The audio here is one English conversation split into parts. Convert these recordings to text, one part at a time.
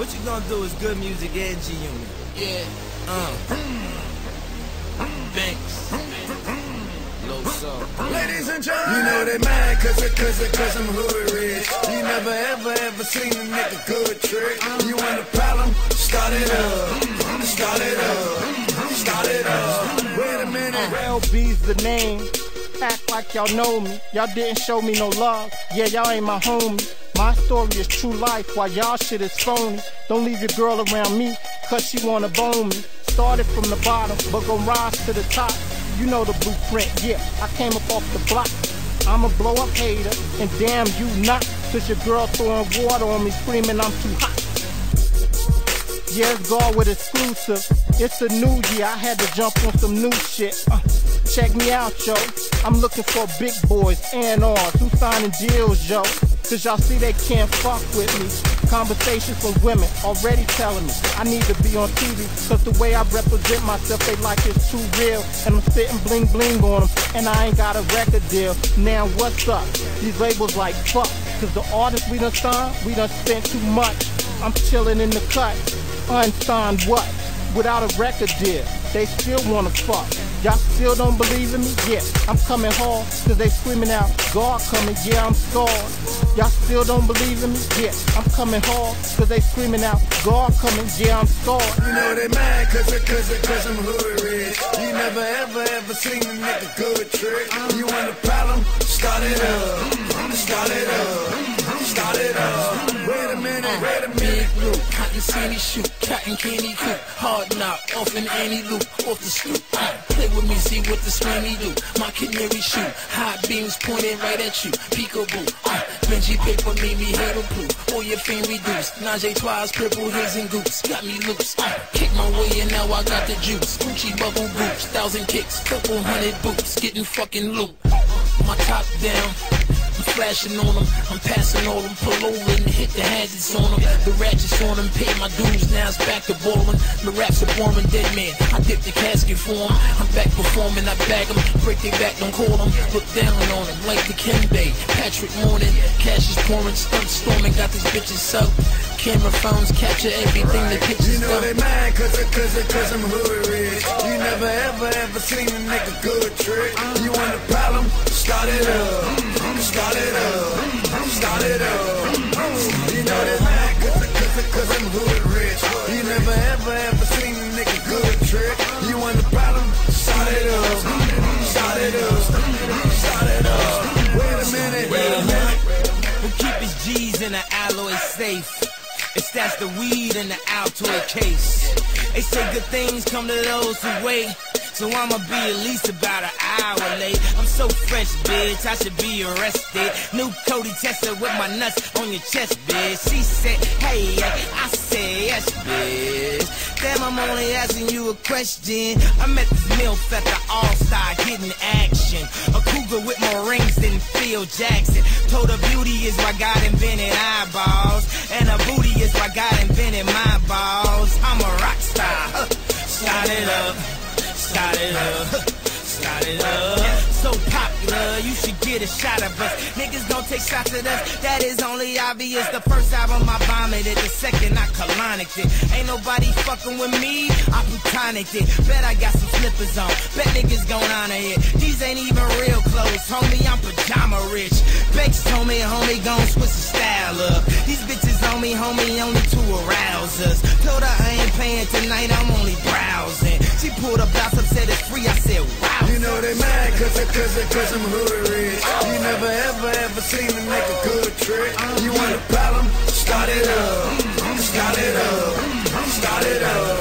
What you gonna do is good music and G Unit. Yeah. Uh. Banks. Low soul. Ladies and gentlemen, you know they mad cause, it, cause, it, cause I'm hood rich. You never ever ever seen a nigga good trick. You want a problem? Start it up. Start it up. Start it up. Wait a minute. Rel B's the name. Act like y'all know me. Y'all didn't show me no love. Yeah, y'all ain't my homie. My story is true life, while y'all shit is phony. Don't leave your girl around me, cause she wanna bone me. Started from the bottom, but gon' rise to the top. You know the blueprint, yeah. I came up off the block. I'm a blow up hater, and damn you not. Cause your girl throwing water on me, screaming I'm too hot. Yeah, it's God with exclusive. It's a new year, I had to jump on some new shit. Uh, check me out, yo. I'm looking for big boys and R's who signing deals, yo. Cause y'all see they can't fuck with me. Conversations with women already telling me I need to be on TV. Cause the way I represent myself, they like it's too real. And I'm sitting bling bling on them. And I ain't got a record deal. Now what's up? These labels like fuck. Cause the artists we done signed, we done spent too much. I'm chilling in the cut. Unsigned what? Without a record deal. They still wanna fuck. Y'all still don't believe in me? Yeah, I'm coming hard, cause they screaming out, God coming, yeah, I'm scarred. Y'all still don't believe in me? Yeah, I'm coming hard, cause they screaming out, God coming, yeah, I'm scarred. You know they mad cause, it, cause, cause I'm hood rich. You never ever ever seen a nigga good trick. You want a problem? Start it up. Start it up. Minute. Big loop, cotton candy shoot, cotton candy coop, hard knock, off an annie loop, off the stoop. Uh, play with me, see what the swimmy do. My canary shoot, hot beams pointing right at you. Peekaboo, uh, Benji paper made me hate a blue. All your fame reduced. Najee twice, purple haze and goops, got me loose. Uh, kick my way and now I got the juice. Gucci bubble boots, thousand kicks, couple hundred boots, getting fucking loot. My top down. Flashing on them, I'm passing all them, pull over and hit the hazards on them. The ratchets on them, pay my dues, now it's back to ballin'. The raps are boring, dead man. I dip the casket for them. I'm back performing, I bag them, break their back, don't call them. Look down on them, like the Ken Bay, Patrick Morning. Cash is pouring, stunt storming, got these bitches up. Camera phones capture everything the You pictures know they mad cause, it, cause, it, cause I'm hood rich. You never ever ever seen a nigga good trick. You want a problem? Start it up. An alloy safe? It's that's the weed in the Altoid case. They say good things come to those who wait. So I'ma be at least about an hour late. I'm so fresh, bitch, I should be arrested. New Cody Tester with my nuts on your chest, bitch. She said, hey, Damn, I'm only asking you a question. I met this MILF at the All-Star getting action. A cougar with more rings than Phil Jackson. Told her beauty is why God invented eyeballs. And a booty is why God invented my balls. I'm a rock star. Start it up. Start it up. Start it up. You should get a shot of us. Niggas don't take shots at us. That is only obvious. The first album I vomited, the second I colonicked it. Ain't nobody fucking with me. I plutonicked it. Bet I got some slippers on. Bet niggas gon' honor it. These ain't even real clothes, homie. I'm pajama rich. Bex told me, homie, gon' switch the style up. These bitches on me, homie, only to arouse us. Told her I ain't paying tonight, I'm only browsing. She pulled up up, said it's free. I said, know they mad cause, it, cause, it, cause I'm hood rich. You never ever ever seen a nigga good trick. You want a problem? Start it up. Start it up. Start it up.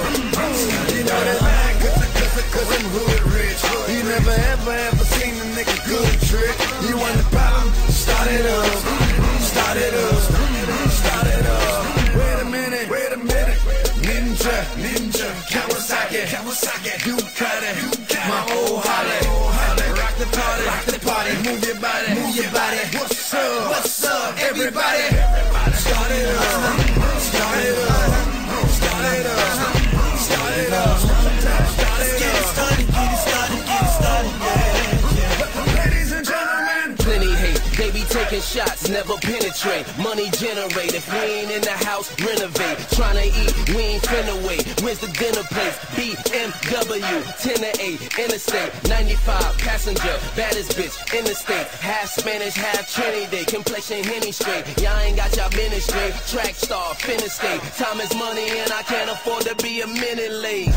You know they mad cause, cause, cause I'm hood rich. You never ever ever seen a nigga good trick. You want a Move your body. Shots, never penetrate. Money generate. If we ain't in the house, renovate. Tryna eat, we ain't finna wait. Where's the dinner place? BMW, 10 to 8, interstate, 95, passenger, baddest bitch, in the state. Half Spanish, half Trinity, complexion henny straight. Y'all ain't got y'all ministry. Track star, finna state. Time is money and I can't afford to be a minute late.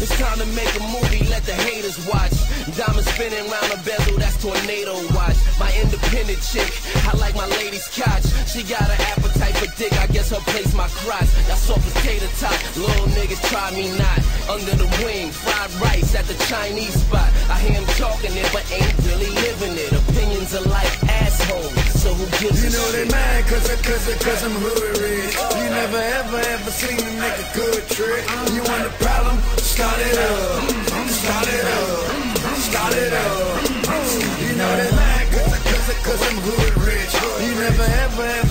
It's time to make a movie, let the haters watch. Diamonds spinning round a bezel, that's tornado watch. My independent chick, I like my lady's couch. She got an appetite for dick, I guess her place my crotch. Y'all soft potato top, little niggas try me not. Under the wing, fried rice at the Chinese spot. I hear him talking it, but ain't really living it. Opinions are like assholes, so who gives You know they mad cause, I- cause, I- cause I'm hood rich. You never ever ever seen a nigga good trick. You want a problem? Start it up. Start it up. Start it up. You know they mad cause, cause, cause I'm hood rich. You never ever ever